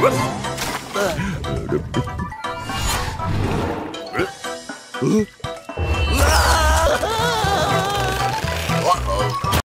Huh?